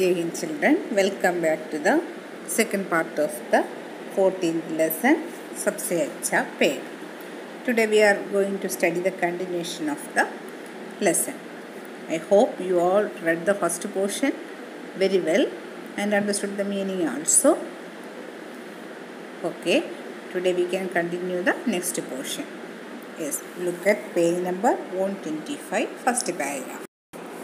Hind children, welcome back to the second part of the 14th lesson, Sabse Acha Paid. Today we are going to study the continuation of the lesson. I hope you all read the first portion very well and understood the meaning also. Okay, today we can continue the next portion. Yes, look at page number 125, first paragraph.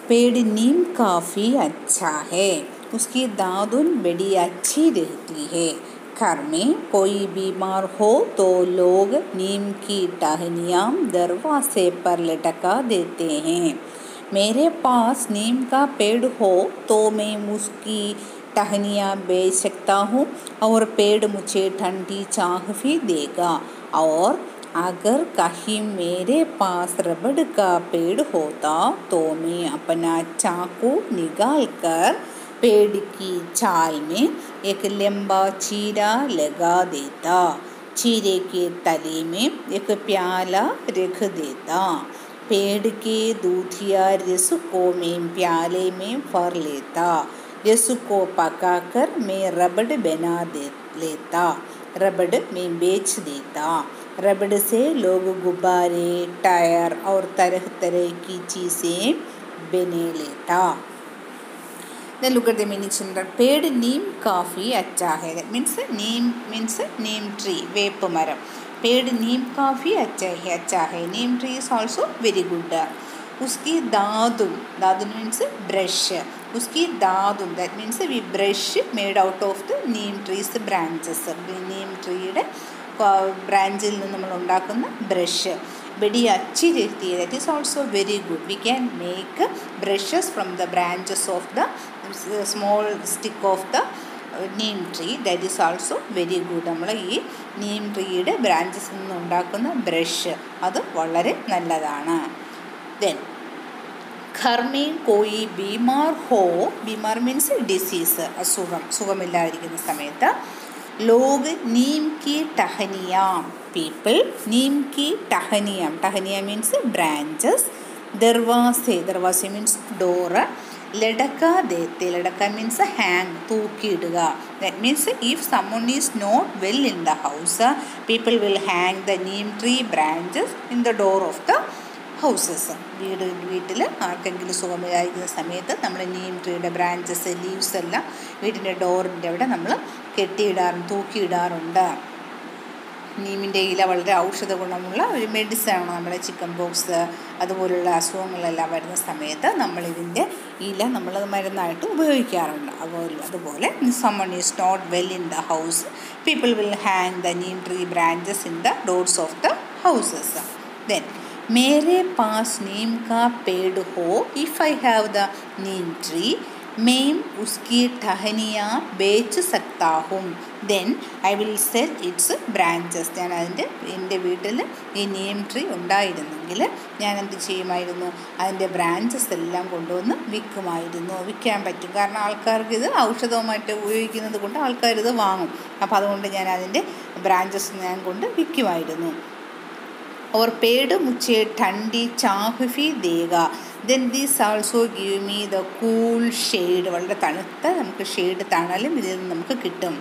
पेड़ नीम काफ़ी अच्छा है। उसकी दादुन बड़ी अच्छी रहती है। घर में कोई बीमार हो तो लोग नीम की टहनियाँ दरवाजे पर लटका देते हैं। मेरे पास नीम का पेड़ हो तो मैं उसकी टहनियाँ बेच सकता हूँ और पेड़ मुझे ठंडी चाह भी देगा। और अगर कहीं मेरे पास रबड़ का पेड़ होता तो मैं अपना चाकू निकाल कर पेड़ की छाल में एक लंबा चीरा लगा देता। चीरे के तले में एक प्याला रख देता। पेड़ के दूधिया रस को मैं प्याले में भर लेता। रस को पकाकर मैं रबड़ बना दे लेता। रबड़ में बेच देता। रबड़ से लोग गुब्बारे टायर और तरह तरह की चीज़ें बने लेता Then look at the meaning children. Paid neem coffee अच्छा है. That means neem means neem tree, വേപ്പ് മരം. Paid neem coffee अच्छा है, अच्छा है. Neem tree is also very good. उसकी दादुन दादुन means brush उसकी दादुन that means we brush made out of the neem trees branches neem ട്രീയുടെ ബ്രാഞ്ചിൽ നിന്ന് നമ്മൾ ഉണ്ടാക്കുന്ന brush. very acidity uh, uh, that is also very good we can make brushes from the branches of the small stick of the neem tree that is also very good നമ്മൾ ഈ നീം ട്രീയുടെ branches നിന്ന് ഉണ്ടാക്കുന്ന brush അത് വളരെ നല്ലതാണ്. Then ഖർമീൻ കോയി ബീമാർ ഹോ. ബീമാർ means disease അസുഖം. സുഖമില്ലാതിരിക്കുന്ന സമയത്ത് ലോഗ് നീം കി ടഹനിയാം. പീപ്പിൾ നീം കി ടഹനിയാം. ടഹനിയ മീൻസ് ബ്രാഞ്ചസ് ദർവാസെ ദർവാസെ മീൻസ് ഡോറ് ലടക്ക ദേത്തെ ലടക്ക means hang തൂക്കിയിടുക. That means if someone is not well in the house people will hang the neem tree branches in the door of the houses വീട് വീട്ടിൽ ആർക്കെങ്കിലും സുഖമില്ലായിരിക്കുന്ന സമയത്ത് നമ്മൾ നീം ട്രീയുടെ ബ്രാഞ്ചസ് ലീവ്സ് എല്ലാം വീടിന്റെ ഡോറിന്റെ അവിടെ നമ്മൾ കെട്ടിയിടാറും തൂക്കിയിടാറുണ്ട്. നീമിന്റെ ഇല വളരെ ഔഷധ ഗുണമുള്ള ഒരു മെഡിസാണ് നമ്മുടെ ചിക്കൻ ബോക്സ് അതുപോലുള്ള അസുഖങ്ങളെല്ലാം വരുന്ന സമയത്ത് നമ്മളിതിന്റെ ഇല നമ്മൾ മരുന്നായിട്ട് ഉപയോഗിക്കാറുണ്ട്. അതുപോലെ അതുപോലെ someone is not well in the house people will hang the neem tree branches in the doors of the houses then മേരെ പാസ് നീം കാ പേഡ് ഹോ if I have the neem tree मैं उसकी टहनियाँ बेच सकता हूँ then I will sell its branches ഞാൻ അതിൻ്റെ എൻ്റെ വീട്ടിൽ ഈ നീം ട്രീ ഉണ്ടായിരുന്നെങ്കിൽ ഞാൻ എന്ത് ചെയ്യുമായിരുന്നു അതിൻ്റെ ബ്രാഞ്ചസ് എല്ലാം കൊണ്ടുവന്ന് വിൽക്കുമായിരുന്നു വിൽക്കാൻ പറ്റും കാരണം ആൾക്കാർക്ക് ഇത് ഔഷധവുമായിട്ട് ഉപയോഗിക്കുന്നത് കൊണ്ട് ആൾക്കാർ ഇത് വാങ്ങും അപ്പോൾ അതുകൊണ്ട് ഞാൻ അതിൻ്റെ ബ്രാഞ്ചസ് ഞാൻ കൊണ്ട് വിൽക്കുമായിരുന്നു और पेड़ मुझे ठंडी चाह भी देगा then these also give me the cool shade വളരെ തണുത്ത നമുക്ക് ഷെയ്ഡ് തണലും ഇതിൽ നിന്ന് നമുക്ക് കിട്ടും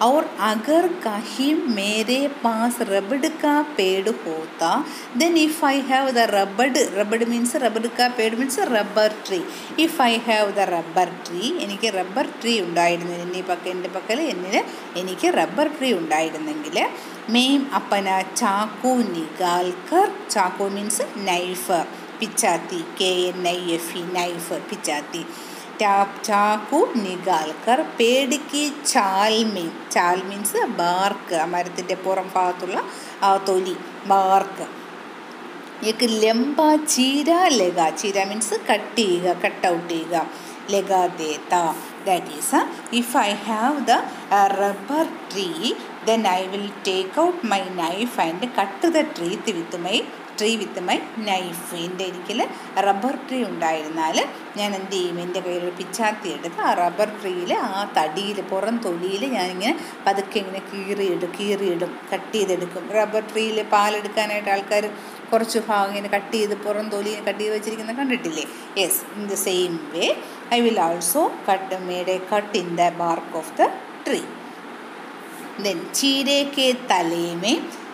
और अगर कहीं मेरे पास रबड़ का पेड़ होता then if I have the rubber rubber means रबड़ का पेड़ means rubber tree if I have the rubber tree എനിക്ക് റബ്ബർ ട്രീ ഉണ്ടായിരുന്നു എൻ്റെ പക്ക എൻ്റെ പക്കൽ എന്നിൽ എനിക്ക് റബ്ബർ ട്രീ ഉണ്ടായിരുന്നെങ്കിൽ മെയിം അപ്പന ചാക്കു നികാൽക്കർ ചാക്കു means knife പിച്ചാത്തി K N I F E knife പിച്ചാത്തി ചാക്കു നികാൽക്കർ പേടിക്ക് ചാൽമീൻ Chal means BARC ആ മരത്തിൻ്റെ പുറം ഭാഗത്തുള്ള ആ തൊലി ബാർക്ക് एक लंबा चीरा लगा चीरा मीन्स कट ചെയ്യുക കട്ട് ഔട്ട് ചെയ്യുക Laga ദേത്ത that is if I have the rubber tree then I will take out my knife and cut the tree with my tree with my knife എന്റെ എനിക്കിൽ റബ്ബർ ട്രീ ഉണ്ടായിരുന്നാൽ ഞാൻ എന്ത് ചെയ്യും? എന്റെ കയ്യിൽ ഒരു പിച്ചാത്തി എടുത്ത് ആ റബ്ബർ ട്രീയിൽ ആ തടിയിൽ പുറം തൊലിയിൽ ഞാനിങ്ങനെ പതുക്കെ ഇങ്ങനെ കീറിയിടും കീറിയിടും കട്ട് ചെയ്തെടുക്കും. റബ്ബർ ട്രീയിൽ പാലെടുക്കാനായിട്ട് ആൾക്കാർ കുറച്ച് ഭാഗം ഇങ്ങനെ കട്ട് ചെയ്ത് പുറം തൊലി കട്ട് ചെയ്ത് വെച്ചിരിക്കുന്നത് കണ്ടിട്ടില്ലേ? Yes in the same way I will also cut made a cut in the bark of the tree then ചീരെ के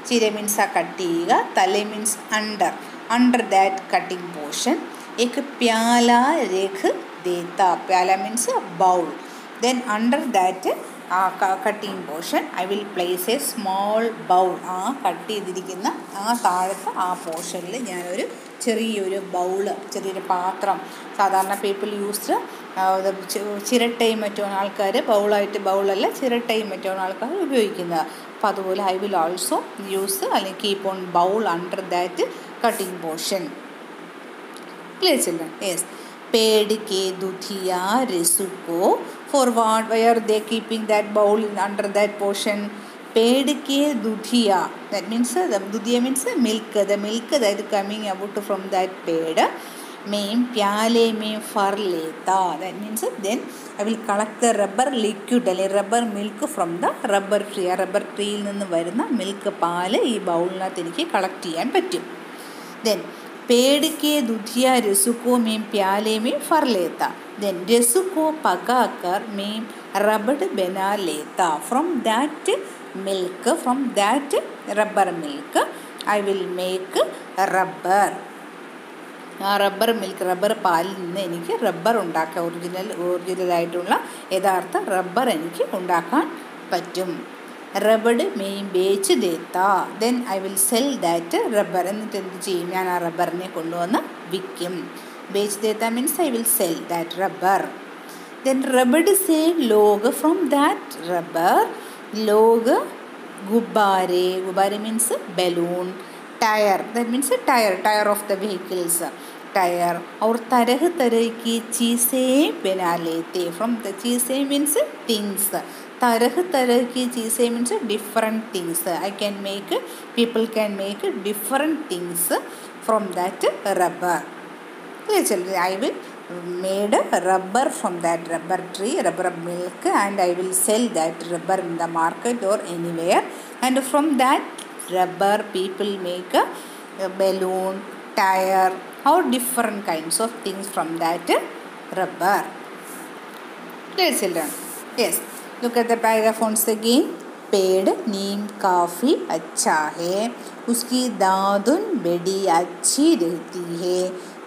Chire means a cuttiga, tale means under. Under that cutting portion, ek pyala rekh deta. Pyala means a bowl. Then under that ആ cutting portion I will place a small bowl ആ cut ചെയ്തിരിക്കുന്ന ആ താഴത്തെ ആ പോർഷനിൽ ഞാനൊരു ചെറിയൊരു bowl ചെറിയൊരു പാത്രം സാധാരണ പീപ്പിൾ യൂസ്ഡ് ചിരട്ടയും മറ്റുമാണ് ആൾക്കാർ ബൗളായിട്ട് ബൗളല്ല ചിരട്ടയും മറ്റുമാണ് ആൾക്കാർ ഉപയോഗിക്കുന്നത്. അപ്പോൾ അതുപോലെ ഐ വിൽ ഓൾസോ യൂസ് അല്ലെങ്കിൽ keep on bowl under that cutting portion clear ചില്ല യെസ് പേഡ് കെ ദുധിയ രസുക്കോ. For what why are they keeping that bowl under that portion പേഡ് കെ ദുധിയ. That means ദുധിയ means milk the milk that coming about from that പേഡ് മെയിൻ പ്യാലേ മെയിൻ ഫർ ലേത്താ that means then I will collect the rubber liquid അല്ലെങ്കിൽ rubber milk from the rubber tree ആ rubber ട്രീയിൽ നിന്ന് വരുന്ന മിൽക്ക് പാൽ ഈ ബൗളിനകത്ത് എനിക്ക് കളക്ട് ചെയ്യാൻ പറ്റും. ദെൻ പേടിക്കേ ദുധിയ രസുക്കോ മീൻ പ്യാലേ മീൻ ഫർ ലേത്ത ദെൻ രസുക്കോ പകാക്കർ മീൻ റബഡ് ബെനാ ലേത്ത from that milk from that rubber milk I will make rubber ആ റബ്ബർ മിൽക്ക് റബ്ബർ പാലിൽ നിന്ന് എനിക്ക് റബ്ബർ ഉണ്ടാക്കുക ഒറിജിനൽ ഒറിജിനലായിട്ടുള്ള യഥാർത്ഥ റബ്ബർ എനിക്ക് ഉണ്ടാക്കാൻ പറ്റും. റബ്ബഡ് മെയിൻ ബേച്ച് ദേത്ത then I will sell that rubber എന്നിട്ട് എന്ത് ചെയ്യും? ഞാൻ ആ റബ്ബറിനെ കൊണ്ടുവന്ന് വിൽക്കും. ബേച്ച് ദേത്ത means I will sell that rubber then റബ്ബഡ് സേവ് ലോഗ് ഫ്രം ദാറ്റ് റബ്ബർ ലോഗ് ഗുബാരെ ഗുബാരെ means balloon tyre that means tyre tyre of the vehicles tyre our തരഹ് തരഹ്ക്ക് ചീസേ ബനാലേത്തി ഫ്രം ദ ചീസേ മീൻസ് തിങ്സ് തരഹ് തരഹ്ക്ക് ചീസേ means different things I can make people can make different things from that rubber I will made rubber from that rubber tree, rubber milk, and I will sell that rubber in the market or anywhere. And from that rubber people make a, a balloon tire or different kinds of things from that rubber clear children yes look at the paragraph once again पेड़ नीम काफ़ी अच्छा है उसकी दादुन बड़ी अच्छी रहती है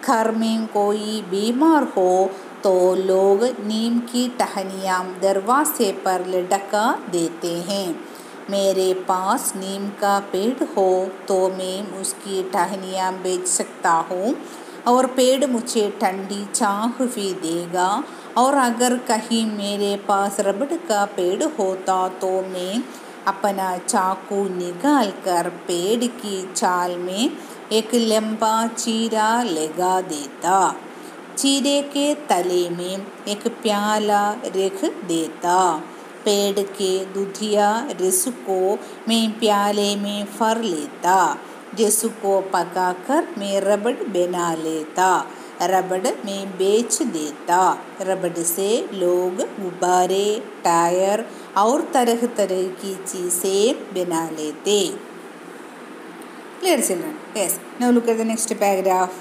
घर में कोई बीमार हो तो लोग नीम की टहनियाँ दरवाजे पर लटका देते हैं मेरे पास नीम का पेड़ हो तो मैं उसकी टहनियाँ बेच सकता हूँ, और पेड़ मुझे ठंडी छाह भी देगा। और अगर कहीं मेरे पास रबड़ का पेड़ होता तो मैं अपना चाकू निकाल कर पेड़ की छाल में एक लंबा चीरा लगा देता। चीरे के तले में एक प्याला रख देता। पेड़ के दुधिया रस को मैं प्याले में फर लेता। रस को पकाकर मैं रबड़ बना लेता। रबड़ में बेच देता। रबड़ से लोग गुब्बारे, टायर और तरह तरह की चीज़ें बना लेते। Clear children yes now look at the next paragraph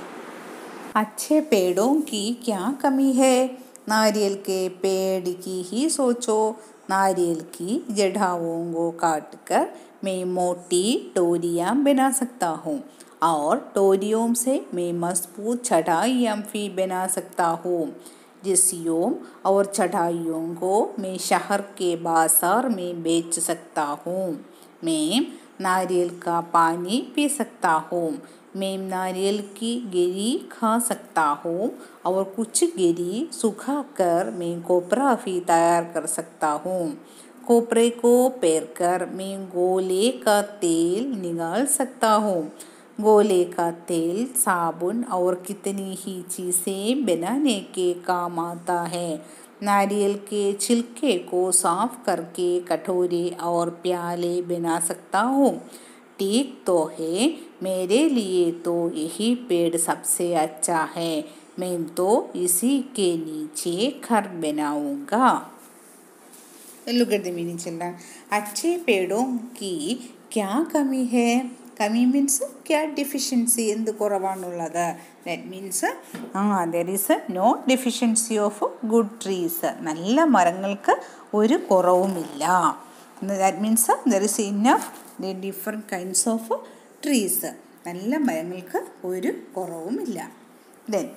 अच्छे पेड़ों की क्या कमी है? नारियल के पेड़ की ही सोचो। नारियल की जड़ाओं को काट कर मैं मोटी टोरियाँ बना सकता हूँ और टोरियों से मैं मज़बूत चढ़ाइयाँ भी बना सकता हूँ। रस्सियों और चढ़ाइयों को मैं शहर के बाज़ार में बेच सकता हूँ। मैं नारियल का पानी पी सकता हूँ। मैं नारियल की गिरी खा सकता हूँ और कुछ गिरी सुखा कर मैं कोपरा भी तैयार कर सकता हूँ। कोपरे को पैर कर मैं गोले का तेल निकाल सकता हूँ। गोले का तेल, साबुन और कितनी ही चीज़ें बनाने के काम आता है। नारियल के छिलके को साफ़ करके कटोरे और प्याले बना सकता हूँ। ठीक तो है मेरे लिए तो यही पेड़ सबसे अच्छा है मैं तो इसी के नीचे घर बनाऊंगा look at the meaning children अच्छे पेड़ों की क्या कमी है കമി മീൻസ് ക്യാ ഡിഫിഷ്യൻസി എന്ത് കുറവാണുള്ളത് ദാറ്റ് മീൻസ് ആ there is no deficiency of good trees നല്ല മരങ്ങൾക്ക് ഒരു കുറവുമില്ല that means there is enough the different kinds of trees നല്ല മരങ്ങൾക്ക് ഒരു കുറവുമില്ല. ദെൻ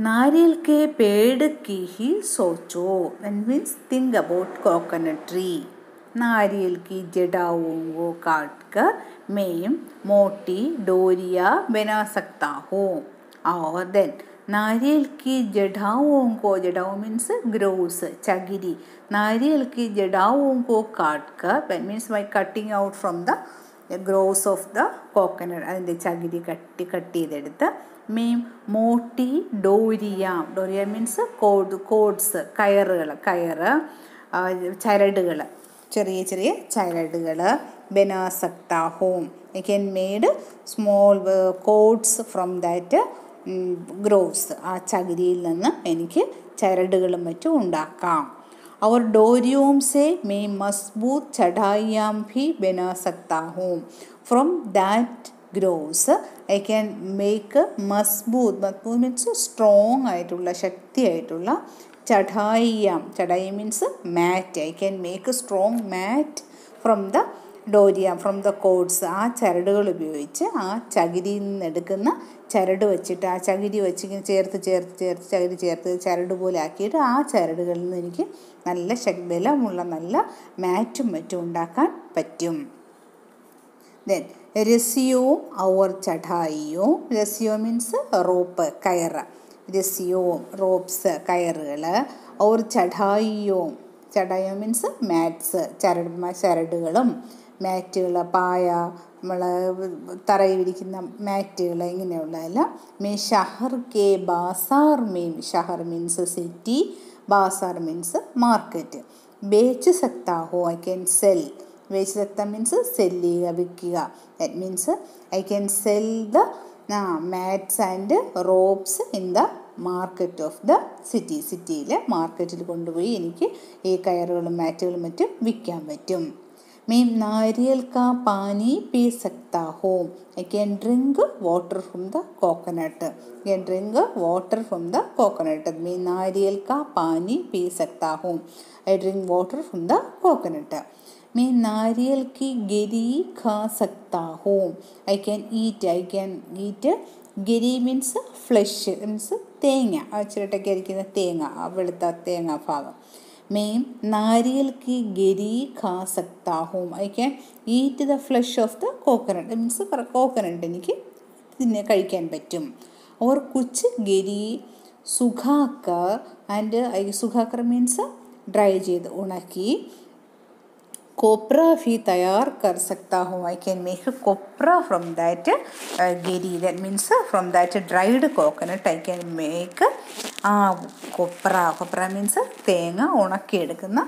നാരിയൽ കെ പേട് കീഹി സോച്ചോ. That means think about coconut tree Naariyal കി ജഡാവുങ്കോ കാട്ട്ക മേയും മോട്ടി ഡോരിയ ബനാസക്താഹോ. ഓർ ദെൻ बना सकता हूँ और देन नारियल की जड़ाओं को जड़ाओ मीन्स ग्रोस चगिरी नारियल की जड़ाओं को काट कर that means by cutting out from the gross of the coconut അതിൻ്റെ ചകിരി കട്ടി കട്ട് ചെയ്തെടുത്ത് മീം മോട്ടി ഡോരിയ ഡോരിയ മീൻസ് കോഡ് കോഡ്സ് കയറുകൾ കയറ് ചരടുകൾ ചെറിയ ചെറിയ ചരടുകൾ ബെനാസക്ത home I can made small cords from that grows ആ ചകിരിയിൽ നിന്ന് എനിക്ക് ചരടുകളും മറ്റും ഉണ്ടാക്കാം. അവർ ഡോരിയോംസെ മേ മസ്ബൂത്ത് ചടായിയാം ഭി ബനാസക്താഹോം from that grows I can make Mazboot മസ്ബൂത്ത് മീൻസ് സ്ട്രോങ് ആയിട്ടുള്ള ശക്തിയായിട്ടുള്ള ചടായിയാം ചടായി means mat I can make strong mat from the ഡോരിയ from the cords ആ ചരടുകൾ ഉപയോഗിച്ച് ആ ചകിരിയിൽ നിന്ന് എടുക്കുന്ന ചരട് വെച്ചിട്ട് ആ ചകിരി വെച്ച് ഇങ്ങനെ ചേർത്ത് ചേർത്ത് ചേർത്ത് ചകിരി ചേർത്ത് ചരട് പോലെ ആക്കിയിട്ട് ആ ചരടുകളിൽ നിന്ന് എനിക്ക് നല്ല ബലമുള്ള നല്ല മാറ്റും മറ്റും ഉണ്ടാക്കാൻ പറ്റും. ദെൻ രസിയോ അവർ ചടായിയോ രസിയോ മീൻസ് റോപ്പ് കയറ് രസിയോ റോപ്സ് കയറുകൾ. അവർ ചടായിയോ ചടായോ മീൻസ് മാറ്റ്സ് ചരട് ചരടുകളും. മാറ്റുകൾ പായ നമ്മൾ തറയിൽ വിരിക്കുന്ന മാറ്റുകൾ ഇങ്ങനെയുള്ളതെല്ലാം മേ ഷഹർ കെ ബാസാർ മീൻ. ഷഹർ മീൻസ് സിറ്റി ബാസാർ മീൻസ് മാർക്കറ്റ് ബേച്ച് സക്താഹോ ഐ ക്യാൻ സെൽ ബേച്ച് സക്ത മീൻസ് സെൽ ചെയ്യുക വിൽക്കുക. That means I can sell the mats and ropes in the market of the city സിറ്റിയിലെ മാർക്കറ്റിൽ കൊണ്ടുപോയി എനിക്ക് ഈ കയറുകളും മാറ്റുകളും മറ്റും വിൽക്കാൻ പറ്റും. मैं नारियल का पानी पी सकता हूँ I can drink water from the coconut. I can drink water from the coconut. मैं नारियल का पानी पी सकता हूँ I drink water from the coconut. मैं नारियल की गिरी खा सकता हूँ I can eat. I can eat Giri means flush means തേങ്ങ ആ ചിരട്ടയ്ക്ക് അരിക്കുന്ന തേങ്ങ ആ വെളുത്ത തേങ്ങ ഭാഗം മെയിൻ നാരിയൽ കി ഗരി ഖാ സക്താഹോം. I can eat the flesh of the coconut means coconut എനിക്ക് തിന്നെ കഴിക്കാൻ പറ്റും. ഓർ കുച്ച് ഗരി സുഖാക്കർ ആൻഡ് ഐ സുഖാക്കർ മീൻസ് ഡ്രൈ ചെയ്ത് ഉണക്കി. कोपरा भी तैयार कर सकता हूँ I can make copra from that Giri that means from that dried coconut I can make a copra copra means തേങ്ങ ഉണക്കിയെടുക്കുന്ന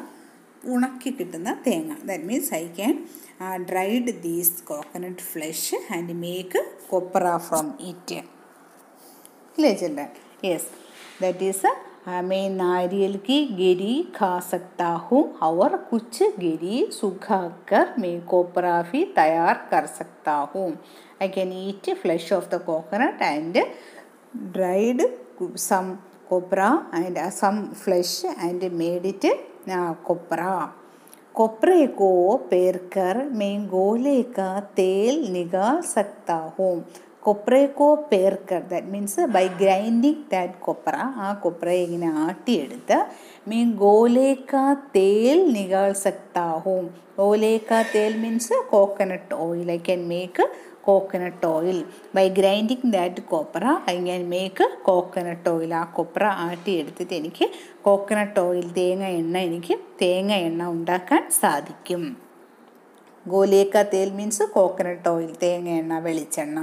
ഉണക്കി കിട്ടുന്ന തേങ്ങ that means I can dried these coconut flesh and make copra from it ഇല്ലേ children yes that is मैं नारियल की गिरी खा सकता हूँ और कुछ गिरी सुखाकर मैं कोपरा भी तैयार कर सकता हूँ I can eat flesh of the coconut and dried some copra and uh, some flesh and made it uh, copra कोपरे को पेर कर मैं गोले का तेल निकाल सकता हूँ കൊപ്രയെ കോ പേർക്കർ. That means by grinding that copra ആ കൊപ്രയെ ഇങ്ങനെ ആട്ടിയെടുത്ത് മീൻ ഗോലേക്ക തേൽ നികാൾ സക്താഹും. ഗോലേക്ക തേൽ means coconut oil I can make coconut oil by grinding that copra I can make coconut oil ആ കൊപ്ര ആട്ടിയെടുത്തിട്ട് എനിക്ക് കോക്കനട്ട് ഓയിൽ തേങ്ങ എണ്ണ എനിക്ക് തേങ്ങ എണ്ണ ഉണ്ടാക്കാൻ സാധിക്കും. ഗോലേക്ക തേൽ മീൻസ് കോക്കനട്ട് ഓയിൽ തേങ്ങ എണ്ണ വെളിച്ചെണ്ണ.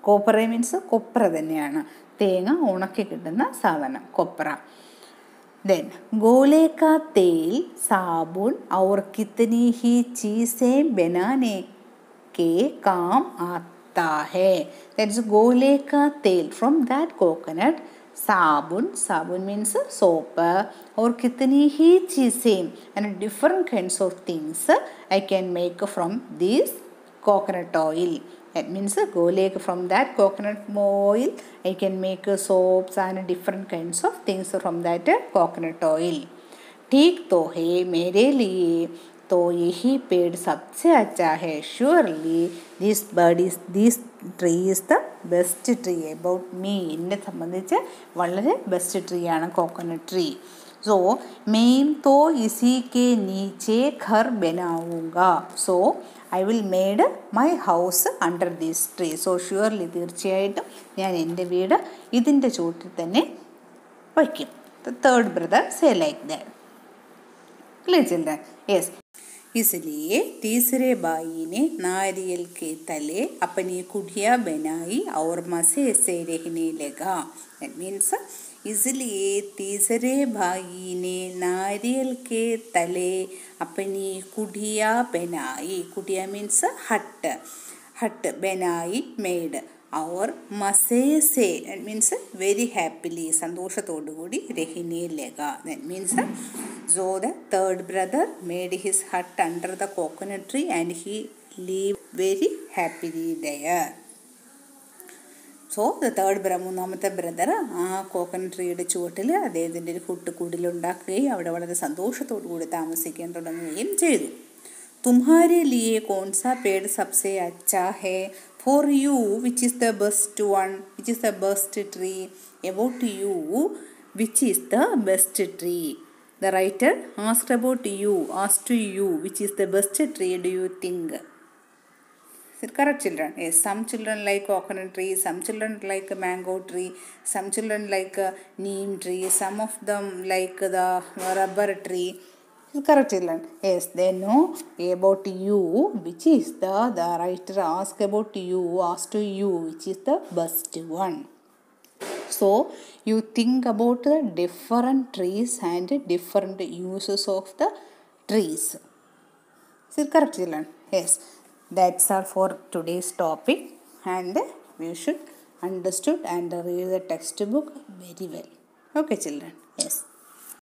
കോപ്പറ മീൻസ് കൊപ്ര തന്നെയാണ് തേങ്ങ ഉണക്കി കിട്ടുന്ന സാധനം കൊപ്ര ദെൻ ഗോലേക്ക തേൽ സാബുൺ ഔർ കിത്തനി ഹി ചീസേ ബനാനെ കെ കാം ആത്താ ഹേ ദാറ്റ്സ് ഗോലേക്ക തേൽ ഫ്രം ദാറ്റ് കോക്കനട്ട് സാബുൺ സാബുൺ മീൻസ് സോപ്പ് ഓർ കിത്തനി ഹി ചീസേം and different kinds of things I can make from these coconut oil That means uh, go like from that coconut oil, I can make uh, soaps and different kinds of things from that uh, coconut oil. ठीक तो है मेरे लिए तो यही पेड़ सबसे अच्छा है surely this bird is this tree is the best tree about me എന്നെ സംബന്ധിച്ച് വളരെ ബെസ്റ്റ് ട്രീ ആണ് കോക്കനട്ട് ട്രീ സോ മെയിൻ തോ ഇസി കെ നീച്ചെ ഘർ ബനാവുക so I will made my house under this tree so surely തീർച്ചയായിട്ടും ഞാൻ എൻ്റെ വീട് ഇതിൻ്റെ ചുവട്ടിൽ തന്നെ വയ്ക്കും the third brother say like that clear children yes इसलिए तीसरे भाई ने नारियल के तले अपनी कुटिया बनाई और मसे से रहने लगा दैट मीन्स इसलिए तीसरे भाई ने नारियल के तले അപ്പം ഇനി കുടിയ ബെനായി. കുടിയ മീൻസ് ഹട്ട്. ഹട്ട് ബെനായി മെയ്ഡ് അവർ മസേസേ ദറ്റ് മീൻസ് വെരി ഹാപ്പിലി സന്തോഷത്തോടുകൂടി രഹിനെ Laga. That means so the third brother made his hut under the coconut tree and he live very happily there so the third ബ്ര മൂന്നാമത്തെ ബ്രദർ ആ coconut ട്രീയുടെ ചുവട്ടിൽ അദ്ദേഹത്തിന്റെ ഒരു കൂട്ടിലുണ്ടാക്കുകയും അവിടെ വളരെ സന്തോഷത്തോടു കൂടി താമസിക്കാൻ തുടങ്ങുകയും ചെയ്തു. തുമ്ഹാരെ ലിയെ കോൺസ പേഡ് സബ്സേ അച്ചാ ഹേ for you which is the best one which is the best tree about you which is the best tree the writer asked about you as to you which is the best tree do you think correct children. Yes some children like coconut tree some children like mango tree some children like uh, neem tree some of them like the rubber tree. Correct children. Yes they know about you which is the the writer ask about you ask to you which is the best one. So you think about the different trees and different uses of the trees. Is correct children. Yes that's all for today's topic and you should understood and read the textbook very well. Okay children. Yes